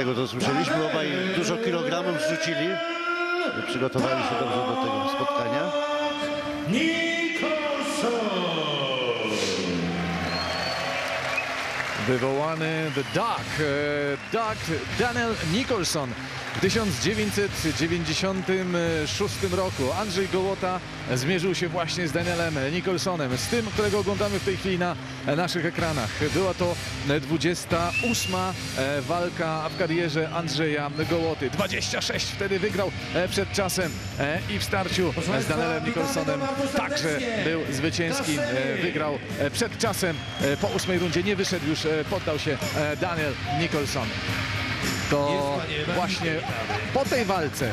tego co słyszeliśmy, obaj dużo kilogramów zrzucili. Przygotowali się dobrze do tego spotkania. Wywołany The Duck, e, Duck Daniel Nicholson. W 1996 roku Andrzej Gołota zmierzył się właśnie z Danielem Nicholsonem, z tym, którego oglądamy w tej chwili na naszych ekranach. Była to 28 e, walka w karierze Andrzeja Gołoty. 26 wtedy wygrał e, przed czasem e, i w starciu z Danielem Nicholsonem także był zwycięski. Wygrał przed czasem po ósmej rundzie. Nie wyszedł już, poddał się Daniel Nicholson. To właśnie po tej walce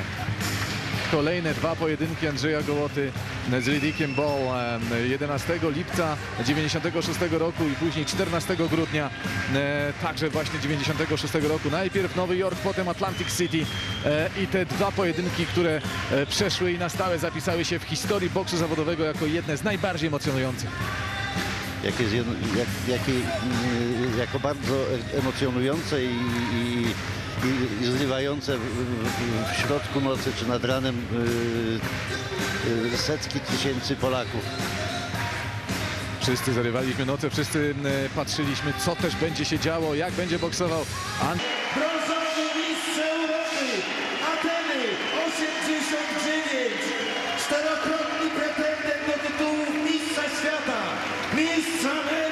kolejne dwa pojedynki Andrzeja Gołoty z Riddickiem Ball em, 11 lipca 96 roku i później 14 grudnia e, także właśnie 96 roku. Najpierw Nowy Jork, potem Atlantic City e, i te dwa pojedynki, które e, przeszły i na stałe zapisały się w historii boksu zawodowego jako jedne z najbardziej emocjonujących. Jakie, jak, jakie, mm, jako bardzo emocjonujące i, i zrywające w, środku nocy czy nad ranem y, y, setki tysięcy Polaków. Wszyscy zarywaliśmy noce, wszyscy patrzyliśmy, co też będzie się działo, jak będzie boksował. Brązowy mistrz Europy, Ateny 89, czterokrotny pretendent do tytułów mistrza świata, mistrz Ameryki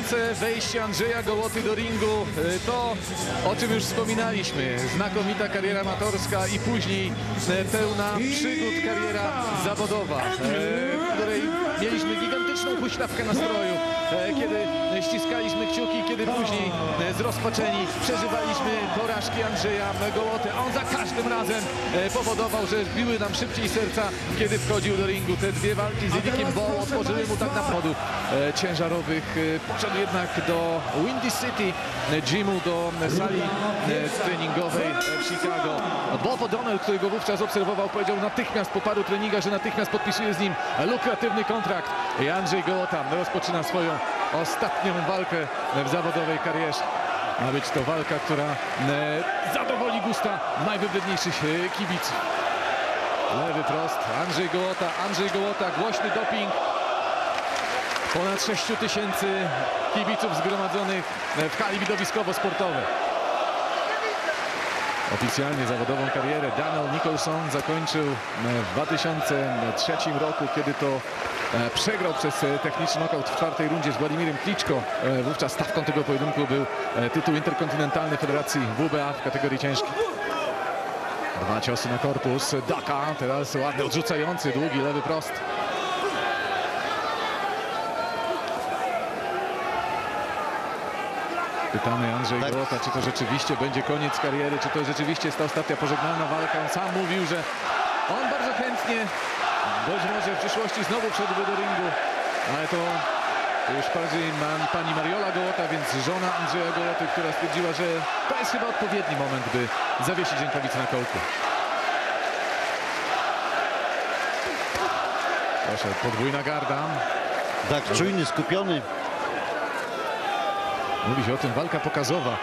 Imponujące wejście Andrzeja Gołoty do ringu, e, to o czym już wspominaliśmy. Znakomita kariera amatorska i później e, pełna przygód kariera zawodowa, e, w której mieliśmy gigantyczną huśtawkę nastroju, kiedy ściskaliśmy kciuki, kiedy później e, zrozpaczeni przeżywaliśmy porażki Andrzeja Gołoty, a on za każdym razem e, powodował, że biły nam szybciej serca, kiedy wchodził do ringu. Te dwie walki z Eddiekiem Ball otworzyły mu tak naprawdę e, ciężarowych. Poszedł jednak do Windy City gymu, do sali treningowej w Chicago. Bob O'Donnell, który go wówczas obserwował, powiedział natychmiast po paru treningach, że natychmiast podpisuje z nim lukratywny kontrakt. I Andrzej Gołota rozpoczyna swoją ostatnią walkę w zawodowej karierze. Ma być to walka, która e, zadowoli gusta najwybredniejszych e, kibiców. Lewy prost, Andrzej Gołota, Andrzej Gołota, głośny doping. Ponad 6 tysięcy kibiców zgromadzonych w hali widowiskowo-sportowej. Oficjalnie zawodową karierę Daniel Nicholson zakończył w 2003 roku, kiedy to e, przegrał przez e, techniczny knockout w czwartej rundzie z Władimirem Kliczko. E, Wówczas stawką tego pojedynku był tytuł interkontynentalny Federacji WBA w kategorii ciężkiej. Dwa ciosy na korpus. Daka, teraz ładny odrzucający, długi lewy prost. Pytamy Andrzej Tak. Gołota, czy to rzeczywiście będzie koniec kariery, czy to rzeczywiście jest ta ostatnia pożegnalna walka. On sam mówił, że on bardzo chętnie, być może w przyszłości znowu wszedłby do ringu, ale to już bardziej ma pani Mariola Gołota, więc żona Andrzeja Gołoty, która stwierdziła, że to jest chyba odpowiedni moment, by zawiesić rękawice na kołku. Proszę, podwójna garda. Tak czujny, skupiony. Mówi się o tym walka pokazowa.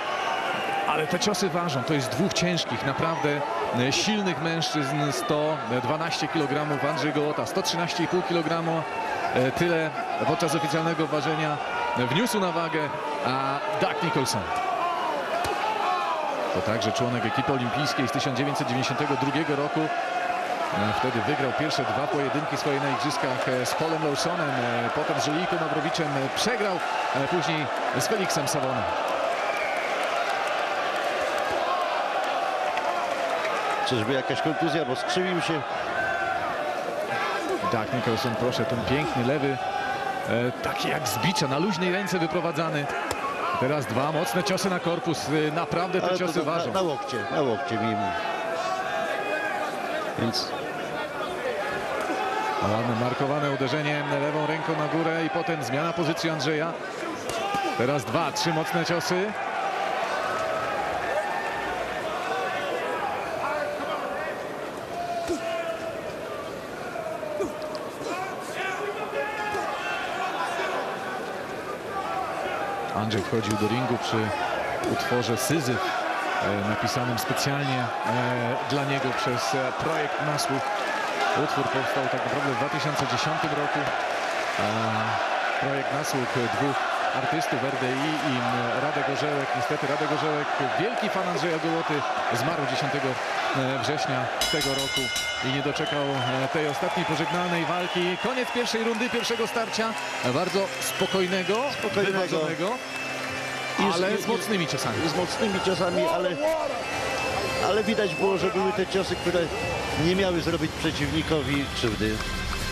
Ale te ciosy ważą. To jest dwóch ciężkich, naprawdę e, silnych mężczyzn. 112 kg Andrzej Gołota, 113,5 kg. Tyle podczas oficjalnego ważenia wniósł na wagę, a Doug Nicholson. To także członek ekipy olimpijskiej z 1992 roku. E, Wtedy wygrał pierwsze dwa pojedynki swoje na igrzyskach e, z Polem Lawsonem, potem z Julijką Mawrowiczem e, przegrał, później z Felixem Savonem. Czyżby jakaś kontuzja, bo skrzywił się. Doug Nicholson, proszę, ten piękny lewy, e, taki jak z bicza, na luźnej ręce wyprowadzany. Teraz dwa mocne ciosy na korpus, e, naprawdę te Ale ciosy to na, ważą. na łokcie, na łokcie mimo. Więc Ładne markowane uderzenie lewą ręką na górę i potem zmiana pozycji Andrzeja. Teraz dwa, trzy mocne ciosy. Andrzej wchodził do ringu przy utworze Syzyf e, napisanym specjalnie e, dla niego przez e, projekt Nasłuch. Utwór powstał tak naprawdę w 2010 roku. Projekt Nasłuch dwóch artystów RDI i Radek Orzełek. Niestety Radek Orzełek, wielki fan Andrzeja Gołoty, zmarł 10 e, września tego roku i nie doczekał e, tej ostatniej pożegnalnej walki. Koniec pierwszej rundy, pierwszego starcia. Bardzo spokojnego, Spokojnego. wyważonego, ale z mocnymi ciosami. z mocnymi ciosami, ale, ale widać było, że były te ciosy, które nie miały zrobić przeciwnikowi krzywdy.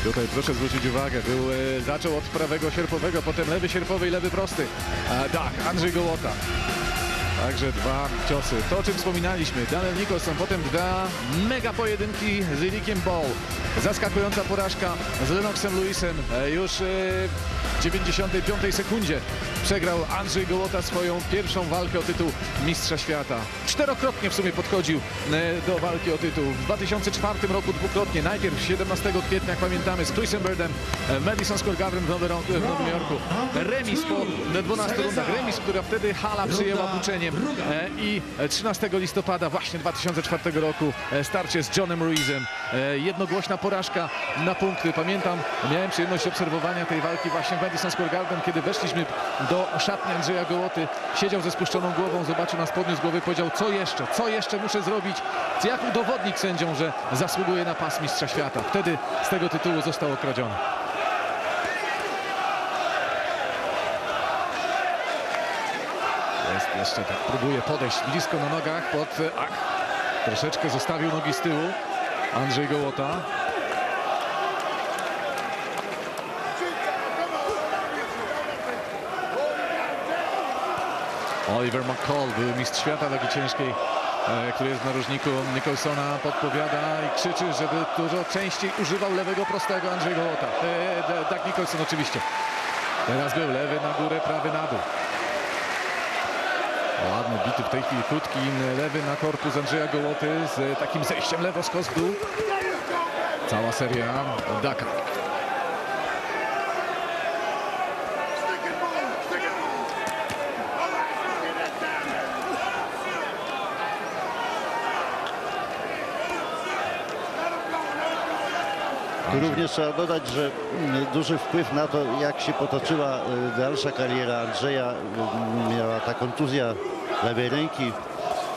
Tutaj proszę zwrócić uwagę, był, e, zaczął od prawego sierpowego, potem lewy sierpowy i lewy prosty. E, tak, Andrzej Gołota. Także dwa ciosy. To o czym wspominaliśmy. Daniel Nicholson, potem dwa mega pojedynki z Ericiem Ball. Zaskakująca porażka z Lennoxem Lewisem. E, już e, w 95 sekundzie przegrał Andrzej Gołota swoją pierwszą walkę o tytuł Mistrza Świata. Czterokrotnie w sumie podchodził e, do walki o tytuł. W 2004 roku dwukrotnie. Najpierw 17 kwietnia, jak pamiętamy, z Chrisem Birdem e, Madison Square Garden w Nowym, w Nowym Jorku. Remis po 12 rundach. Remis, która wtedy hala przyjęła buczeniem. E, I 13 listopada właśnie 2004 roku starcie z Johnem Ruizem. Jednogłośna porażka na punkty. Pamiętam, miałem przyjemność obserwowania tej walki właśnie w Madison Square Garden, kiedy weszliśmy do szatni Andrzeja Gołoty. Siedział ze spuszczoną głową, zobaczył nas, podniósł głowę i powiedział, co jeszcze, co jeszcze muszę zrobić, jak udowodnić sędziom, że zasługuje na pas Mistrza Świata. Wtedy z tego tytułu został okradziony. Jest jeszcze tak, próbuje podejść blisko na nogach pod... Ach, troszeczkę zostawił nogi z tyłu. Andrzej Gołota. Oliver McCall, był mistrz świata wagi ciężkiej, e, który jest w narożniku Nicholsona, podpowiada i krzyczy, żeby dużo częściej używał lewego prostego Andrzej Gołota. E, D- Doug Nicholson oczywiście. Teraz był lewy na górę, prawy na dół. Ładny bity w tej chwili krótki lewy na korpus Andrzeja Gołoty z takim zejściem lewo skos w. Cała seria Daka. Również trzeba dodać, że mm, duży wpływ na to, jak się potoczyła y, dalsza kariera Andrzeja, y, miała ta kontuzja lewej ręki,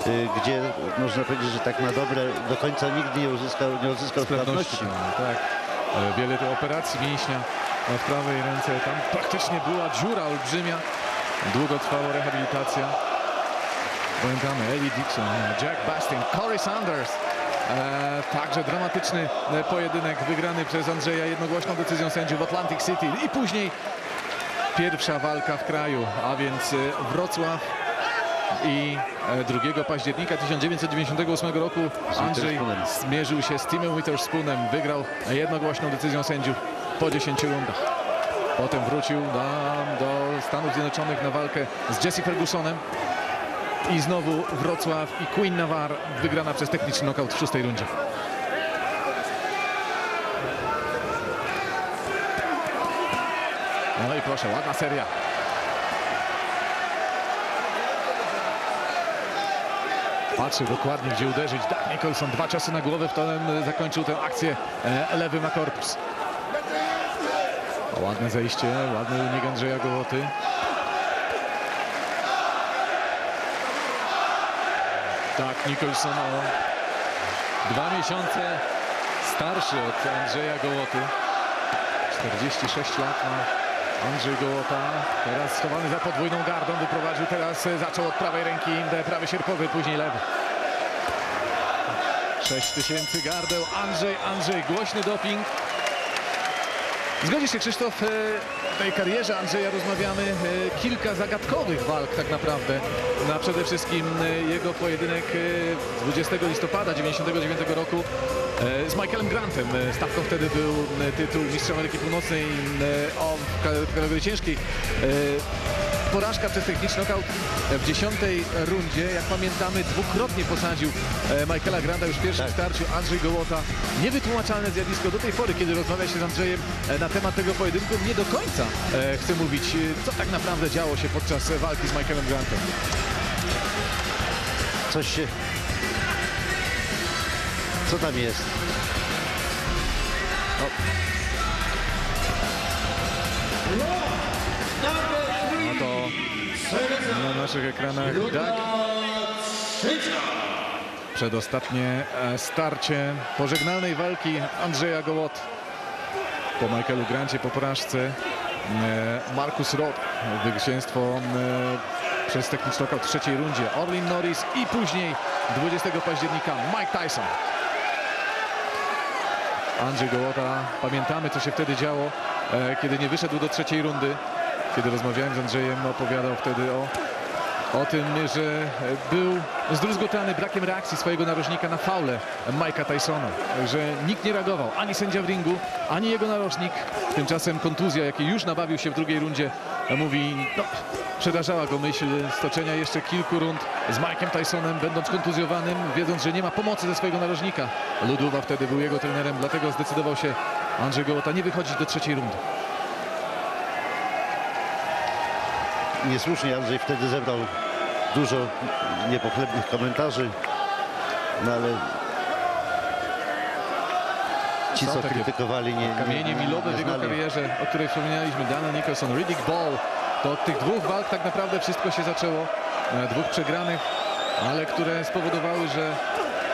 y, gdzie można powiedzieć, że tak na dobre do końca nigdy nie uzyskał, nie uzyskał sprawności. Tak. E, Wiele tych operacji mięśnia w prawej ręce. Tam praktycznie była dziura olbrzymia. Długo trwała rehabilitacja. Pamiętamy Ellie Dixon, Jack Basting, Corey Sanders. E, także dramatyczny e, pojedynek wygrany przez Andrzeja jednogłośną decyzją sędziów w Atlantic City. I później pierwsza walka w kraju, a więc e, Wrocław i e, 2 października 1998 roku Andrzej zmierzył się z Timem Witherspoonem, wygrał jednogłośną decyzją sędziów po 10 rundach. Potem wrócił do, do Stanów Zjednoczonych na walkę z Jesse Fergusonem i znowu Wrocław i Queen Navarre wygrana przez techniczny knockout w szóstej rundzie. No i proszę, ładna seria. Patrzy dokładnie, gdzie uderzyć. Doug Nicholson, dwa ciosy na głowę, wtem zakończył tę akcję e, lewy na korpus. Ładne zejście, ładny unik Andrzeja Gołoty. Tak, Nicholson dwa miesiące starszy od Andrzeja Gołoty. 46 lat ma Andrzej Gołota. Teraz schowany za podwójną gardą. Wyprowadził teraz, e, zaczął od prawej ręki, prawy sierpowy, później lewy. 6 tysięcy gardeł. Andrzej, Andrzej, głośny doping. Zgodzisz się Krzysztof, e, w tej karierze Andrzeja rozmawiamy e, kilka zagadkowych walk tak naprawdę. Na przede wszystkim e, jego pojedynek e, 20 listopada 99 roku z Michaelem Grantem. Stawką wtedy był tytuł Mistrza Ameryki Północnej o w kategorii ciężkiej. Porażka przez techniczny knockout w dziesiątej rundzie. Jak pamiętamy, dwukrotnie posadził e, Michaela Granda już w pierwszym Tak. starciu. Andrzej Gołota. Niewytłumaczalne zjawisko do tej pory, kiedy rozmawia się z Andrzejem e, na temat tego pojedynku. Nie do końca e, chce mówić, co tak naprawdę działo się podczas walki z Michaelem Grantem. Coś się... Co tam jest? No naszych ekranach. Przedostatnie e, starcie pożegnalnej walki Andrzeja Gołot po Michaelu Grancie po porażce. E, Markus Roth zwycięstwo e, przez techniczny w trzeciej rundzie. Orlin Norris i później 20 października Mike Tyson. Andrzej Gołota pamiętamy co się wtedy działo kiedy nie wyszedł do trzeciej rundy. Kiedy rozmawiałem z Andrzejem opowiadał wtedy o o tym, że był zdruzgotany brakiem reakcji swojego narożnika na faule Mike'a Tysona, że nikt nie reagował, ani sędzia w ringu, ani jego narożnik. Tymczasem kontuzja, jakiej już nabawił się w drugiej rundzie, mówi, no, przerażała go myśl stoczenia jeszcze kilku rund z Mike'em Tysonem, będąc kontuzjowanym, wiedząc, że nie ma pomocy ze swojego narożnika. Luduwa wtedy był jego trenerem, dlatego zdecydował się Andrzej Gołota nie wychodzić do trzeciej rundy. Niesłusznie Andrzej wtedy zebrał dużo niepochlebnych komentarzy, no ale ci, co krytykowali, nie, nie, Kamienie milowe w jego karierze, o której wspomnieliśmy, Dana Nicholson, Riddick Ball. To od tych dwóch walk tak naprawdę wszystko się zaczęło. E, Dwóch przegranych, ale które spowodowały, że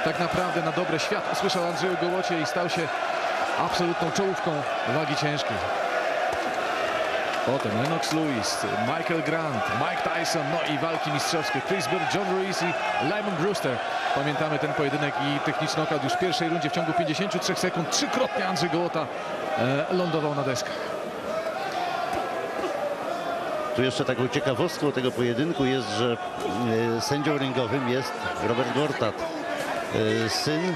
tak naprawdę na dobre świat usłyszał Andrzeju Gołocie i stał się absolutną czołówką wagi ciężkiej. Potem Lennox Lewis, Michael Grant, Mike Tyson, no i walki mistrzowskie. Chris Bird, John Ruiz i Lyman Brewster. Pamiętamy ten pojedynek i techniczny knockout już w pierwszej rundzie w ciągu 53 sekund. Trzykrotnie Andrzej Gołota e, lądował na deskach. Tu jeszcze taką ciekawostką tego pojedynku jest, że e, sędzią ringowym jest Robert Gortat, e, syn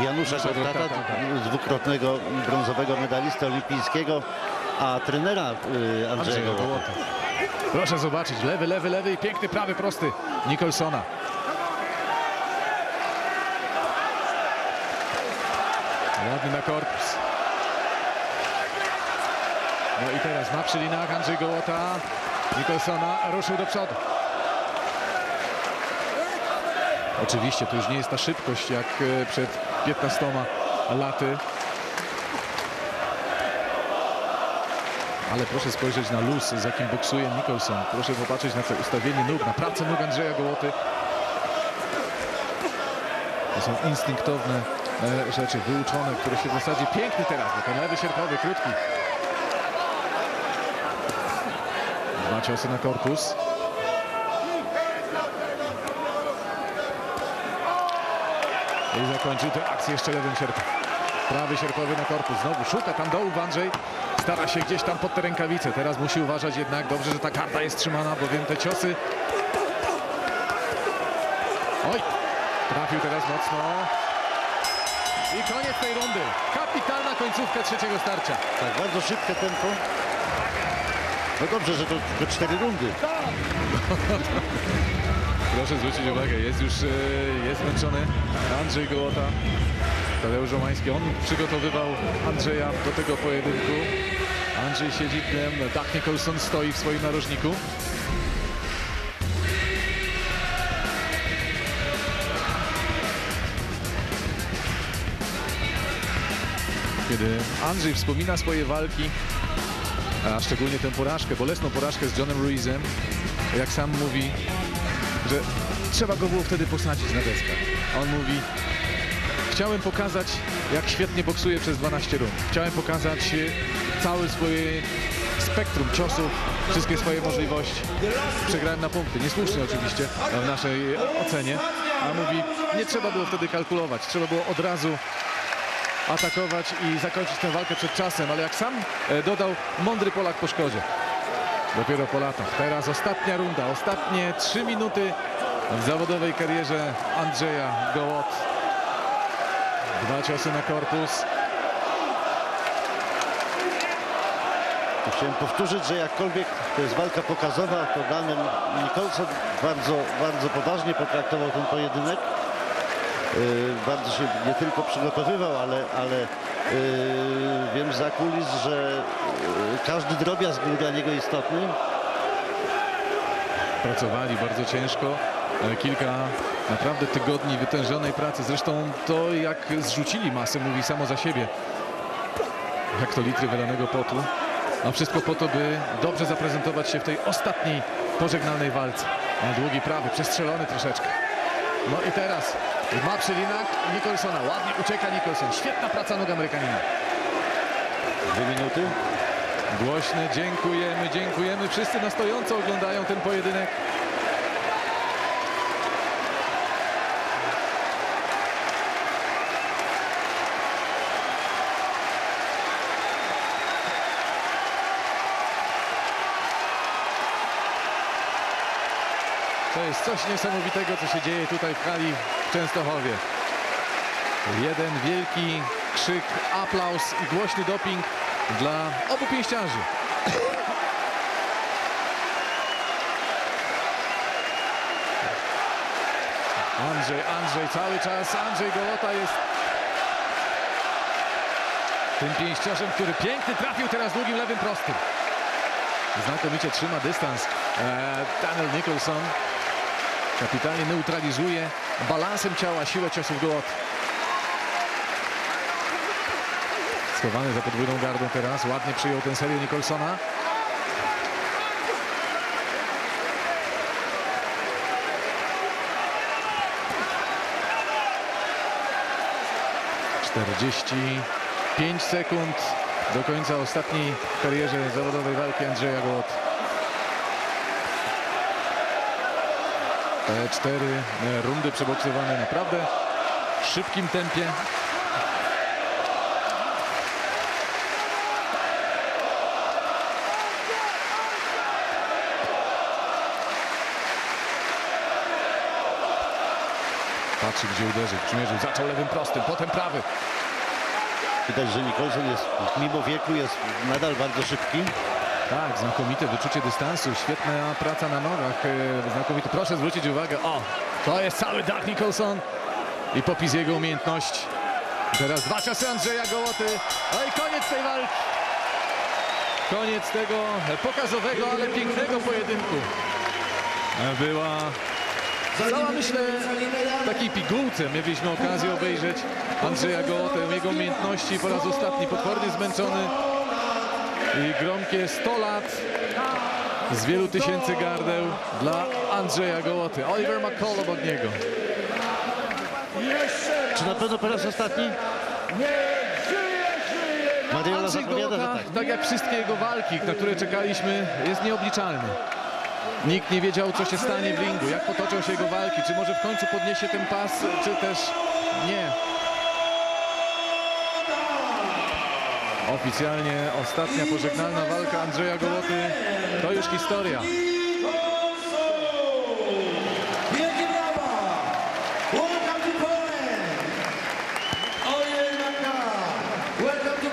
Janusza Gortata, tak. dwukrotnego brązowego medalisty olimpijskiego, a trenera e, Andrzeja. Gołota. Proszę zobaczyć, lewy, lewy, lewy i piękny prawy, prosty Nicholsona. Ładny na korpus. No i teraz ma przy linach Andrzej Gołota. Nicholsona ruszył do przodu. Oczywiście to już nie jest ta szybkość jak e, przed 15 laty. Ale proszę spojrzeć na luz, z jakim boksuje Nicholson. Proszę popatrzeć na to ustawienie nóg, na pracę nóg Andrzeja Gołoty. To są instynktowne e, rzeczy, wyuczone, które się w zasadzie piękny teraz, bo ten lewy sierpowy, krótki. Dwa ciosy na korpus. I zakończył tę akcję jeszcze lewym sierpem. Prawy sierpowy na korpus. Znowu szuka tam dołów Andrzej. Stara się gdzieś tam pod te rękawice. Teraz musi uważać jednak. Dobrze, że ta karta jest trzymana, bowiem te ciosy... Oj! Trafił teraz mocno. I koniec tej rundy. Kapitalna końcówka trzeciego starcia. Tak, bardzo szybkie tempo. No dobrze, że to tylko cztery rundy. Proszę zwrócić uwagę, jest już e, jest zmęczony Andrzej Gołota. Tadeusz Romański, on przygotowywał Andrzeja do tego pojedynku. Andrzej siedzi tlem, Duck Nicholson stoi w swoim narożniku. Kiedy Andrzej wspomina swoje walki, a szczególnie tę porażkę, bolesną porażkę z Johnem Ruizem, jak sam mówi, że trzeba go było wtedy posadzić na deskach. On mówi, chciałem pokazać, jak świetnie boksuje przez 12 rund. Chciałem pokazać e, całe swoje spektrum ciosów, wszystkie swoje możliwości. Przegrałem na punkty, niesłusznie oczywiście w naszej ocenie. A mówi, nie trzeba było wtedy kalkulować, trzeba było od razu atakować i zakończyć tę walkę przed czasem, ale jak sam e, dodał, mądry Polak po szkodzie. Dopiero po latach. Teraz ostatnia runda, ostatnie trzy minuty w zawodowej karierze Andrzeja Gołot. Dwa ciosy na korpus. Chciałem powtórzyć, że jakkolwiek to jest walka pokazowa, to Daniel Nicholson bardzo, bardzo poważnie potraktował ten pojedynek. Yy, bardzo się nie tylko przygotowywał, ale, ale yy, wiem za kulis, że yy, każdy drobiazg był dla niego istotny. Pracowali bardzo ciężko. Kilka naprawdę tygodni wytężonej pracy. Zresztą to jak zrzucili masę mówi samo za siebie. Hektolitry wylanego potu. A wszystko po to, by dobrze zaprezentować się w tej ostatniej pożegnalnej walce. Długi prawy, przestrzelony troszeczkę. No i teraz ma przylinak Nicholsona. Ładnie ucieka Nicholson. Świetna praca nóg Amerykanina. Dwie minuty. Głośne dziękujemy, dziękujemy. Wszyscy na stojąco oglądają ten pojedynek. Jest coś niesamowitego, co się dzieje tutaj w hali w Częstochowie. Jeden wielki krzyk, aplauz i głośny doping dla obu pięściarzy. Andrzej, Andrzej, cały czas Andrzej Gołota jest tym pięściarzem, który piękny trafił teraz długim lewym prostym. Znakomicie trzyma dystans e, Daniel Nicholson. Kapitalnie neutralizuje balansem ciała siłę ciosów Gołoty. Schowany za podwójną gardą teraz. Ładnie przyjął tę serię Nicholsona. Czterdzieści pięć sekund do końca ostatniej karierze zawodowej walki Andrzeja Gołot. Te cztery e, rundy przeboksowane naprawdę w szybkim tempie. Patrzy gdzie uderzyć, przymierzył, zaczął lewym prostym, potem prawy. Widać, że Nicholson jest mimo wieku jest nadal bardzo szybki. Tak, znakomite wyczucie dystansu, świetna praca na nogach, e, znakomity. Proszę zwrócić uwagę, o, to jest cały Doug Nicholson i popis jego umiejętności. Teraz dwa ciosy Andrzeja Gołoty, no i koniec tej walki. Koniec tego pokazowego, ale pięknego pojedynku. E, Była cała, myślę, w takiej pigułce mieliśmy okazję obejrzeć Andrzeja Gołotę, jego umiejętności po raz ostatni, potwornie zmęczony, i gromkie 100 lat z wielu tysięcy gardeł dla Andrzeja Gołoty. Oliver McCall obok niego. Czy na pewno po raz ostatni? Mariola Andrzej Gołota, tak. tak jak wszystkie jego walki, na które czekaliśmy, jest nieobliczalny. Nikt nie wiedział, co się stanie w ringu, jak potoczą się jego walki, czy może w końcu podniesie ten pas, czy też nie. Oficjalnie ostatnia pożegnalna walka Andrzeja Gołoty to już historia.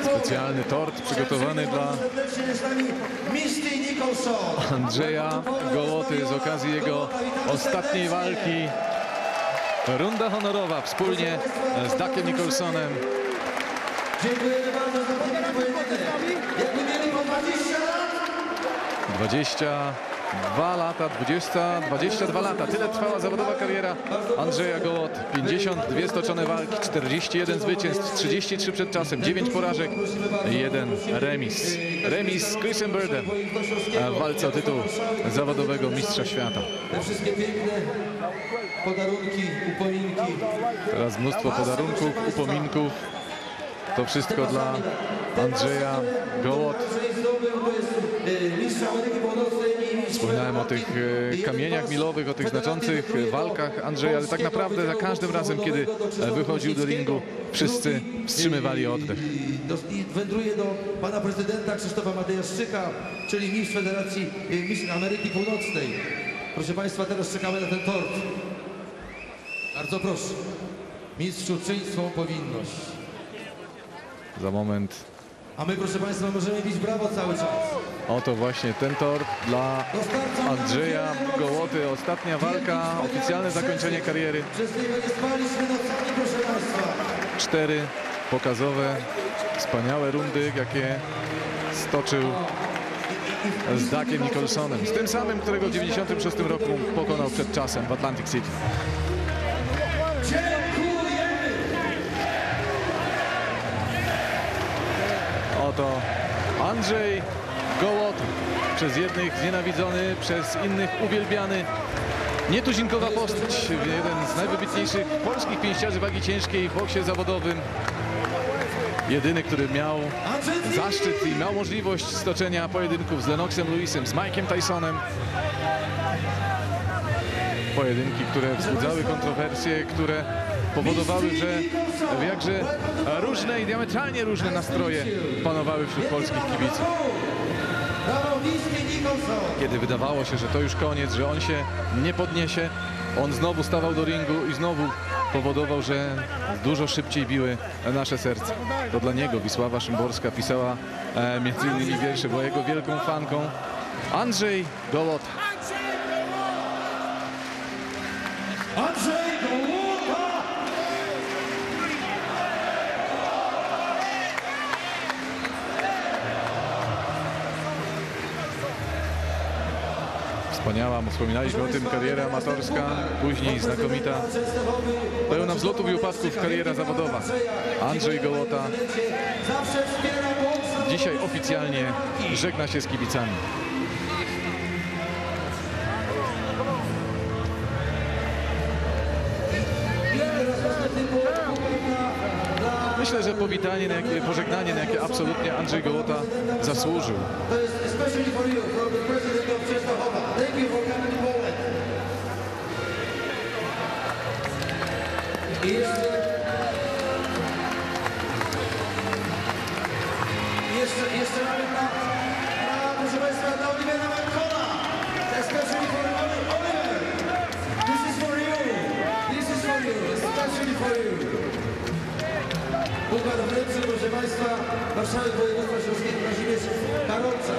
Specjalny tort przygotowany dla. Andrzeja Gołoty z okazji jego ostatniej walki. Runda honorowa wspólnie z Duckiem Nicholsonem. Dziękujemy bardzo za piękny pojedynek. Jakby mieli po 20 lat, 22 lata, 20, 22 lata. Tyle trwała zawodowa kariera Andrzeja Gołot. 52 stoczone walki, 41 zwycięstw, 33 przed czasem, 9 porażek, 1 remis. Remis z Chrisem Birdem w walce o tytuł zawodowego mistrza świata. te wszystkie piękne podarunki, upominki. Teraz mnóstwo podarunków, upominków. To wszystko dla Andrzeja Gołot. Wspominałem o tych e, kamieniach milowych, o tych znaczących e, walkach Andrzeja, ale tak naprawdę za każdym razem, kiedy e, wychodził do ringu, wszyscy wstrzymywali oddech. Wędruje do pana prezydenta Krzysztofa Matejaszczyka, czyli mistrz Federacji y, Mistrz Ameryki Północnej. Proszę państwa, teraz czekamy na ten tort. Bardzo proszę. Mistrzu, czyń swą powinność. Za moment A my, proszę Państwa, możemy bić brawo cały czas. Oto właśnie ten tor dla Andrzeja Gołoty. Ostatnia walka, oficjalne zakończenie kariery. Cztery pokazowe, wspaniałe rundy, jakie stoczył z Dakiem Nicholsonem. Z tym samym, którego w 96 roku pokonał przed czasem w Atlantic City. Oto Andrzej Gołota. Przez jednych znienawidzony, przez innych uwielbiany. Nietuzinkowa postać, jeden z najwybitniejszych polskich pięściarzy wagi ciężkiej w boksie zawodowym. Jedyny, który miał zaszczyt i miał możliwość stoczenia pojedynków z Lennoxem Lewisem, z Mike'em Tysonem. Pojedynki, które wzbudzały kontrowersje, które powodowały, że jakże różne i diametralnie różne nastroje panowały wśród polskich kibiców. Kiedy wydawało się, że to już koniec, że on się nie podniesie, on znowu stawał do ringu i znowu powodował, że dużo szybciej biły nasze serca. To dla niego Wisława Szymborska pisała e, między innymi wiersze, była jego wielką fanką. Andrzej Golota. Wspaniała, wspominaliśmy o tym, kariera amatorska, później znakomita, pełna wzlotów i upadków kariera zawodowa. Andrzej Gołota dzisiaj oficjalnie żegna się z kibicami. Myślę, że powitanie, na jakie, pożegnanie, na jakie absolutnie Andrzej Gołota zasłużył. Jeszcze... Jeszcze, mamy na, na, proszę Państwa, dla Olivera Mancola. Especially for Oli- Oliver. This is for you. This is for you. Puchar wręczy, proszę Państwa, marszałek województwa śląskiego Kazimierz Karolca.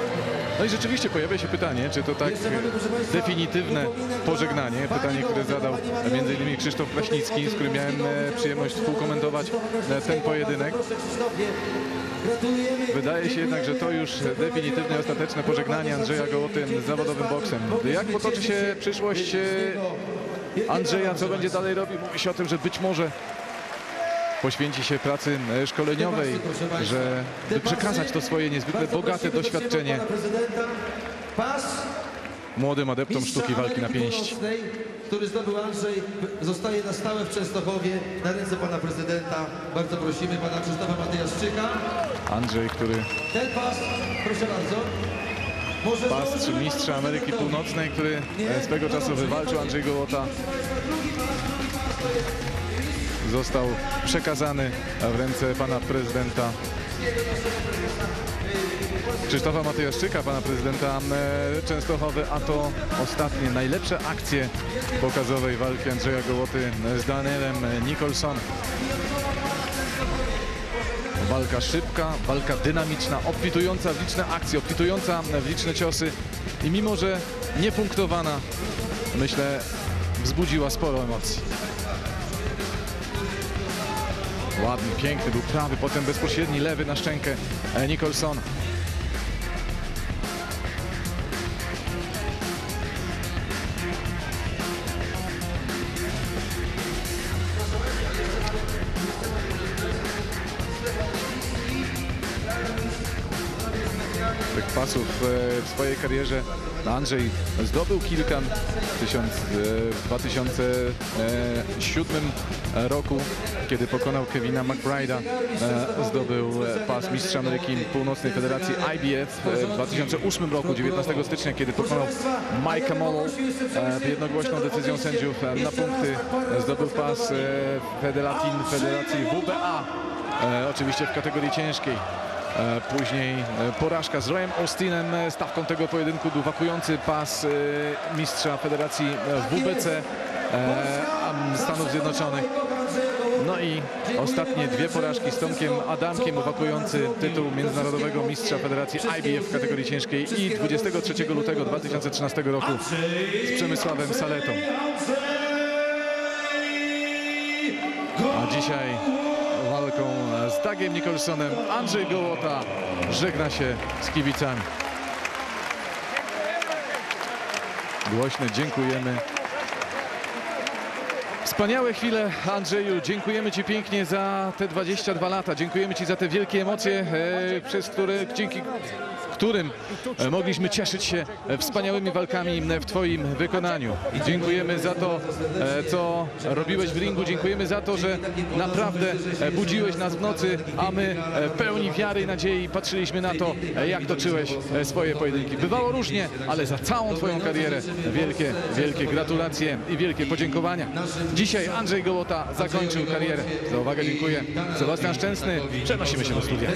No i rzeczywiście pojawia się pytanie, czy to tak definitywne pożegnanie, pytanie, które zadał m.in. Krzysztof Kraśnicki, z którym miałem e, przyjemność współkomentować e, ten pojedynek. Wydaje się jednak, że to już definitywne, ostateczne pożegnanie Andrzeja Gołoty z zawodowym boksem. Jak potoczy się przyszłość e, Andrzeja, co będzie dalej robił? Mówi się o tym, że być może poświęci się pracy e, szkoleniowej, że by przekazać to swoje niezwykle bogate doświadczenie młodym adeptom sztuki walki na pięści. Który zdobył Andrzej, zostaje na stałe w Częstochowie na ręce pana prezydenta. Bardzo prosimy pana Krzysztofa Matejaszczyka. Andrzej, który Ten pas, proszę bardzo. Może pas założymy mistrza Ameryki. Północnej, który e, swego czasu wywalczył Andrzej Gołota, został przekazany w ręce pana prezydenta Krzysztofa Matejaszczyka, pana prezydenta e, Częstochowy, a to ostatnie, najlepsze akcje pokazowej walki Andrzeja Gołoty z Danielem Nicholson. Walka szybka, walka dynamiczna, obfitująca w liczne akcje, obfitująca w liczne ciosy i mimo, że niepunktowana, myślę, wzbudziła sporo emocji. Ładny, piękny był prawy, potem bezpośredni lewy na szczękę e, Nicholsona. Swojej karierze Andrzej zdobył kilka e, w 2007 roku, kiedy pokonał Kevina McBride'a, e, zdobył e, pas Mistrza Ameryki Północnej Federacji IBF w 2008 roku, 19 stycznia, kiedy pokonał Mike'a Molo jednogłośną decyzją sędziów na punkty. Zdobył pas e, Federacji, WBA, oczywiście w kategorii ciężkiej. E, Później e, porażka z Royem Austinem, e, stawką tego pojedynku był wakujący pas mistrza Federacji WBC am- Stanów Zjednoczonych. No i ostatnie dwie porażki z Tomkiem Adamkiem, uwakujący tytuł międzynarodowego mistrza Federacji IBF w kategorii ciężkiej i 23 lutego 2013 roku z Przemysławem Saletą. A dzisiaj z Dagiem Nicholsonem Andrzej Gołota żegna się z kibicami. Głośne dziękujemy. Wspaniałe chwile, Andrzeju. Dziękujemy Ci pięknie za te 22 lata. Dziękujemy Ci za te wielkie emocje, e, przez które, dzięki którym e, mogliśmy cieszyć się e, wspaniałymi walkami e, w Twoim wykonaniu. Dziękujemy za to, co robiłeś w ringu. Dziękujemy za to, że naprawdę budziłeś nas w nocy, a my pełni wiary i nadziei patrzyliśmy na to, jak toczyłeś swoje pojedynki. Bywało różnie, ale za całą Twoją karierę wielkie, wielkie gratulacje i wielkie podziękowania. Dzisiaj Andrzej Gołota zakończył karierę. Za uwagę dziękuję. Sebastian Szczęsny. Przenosimy się do studia.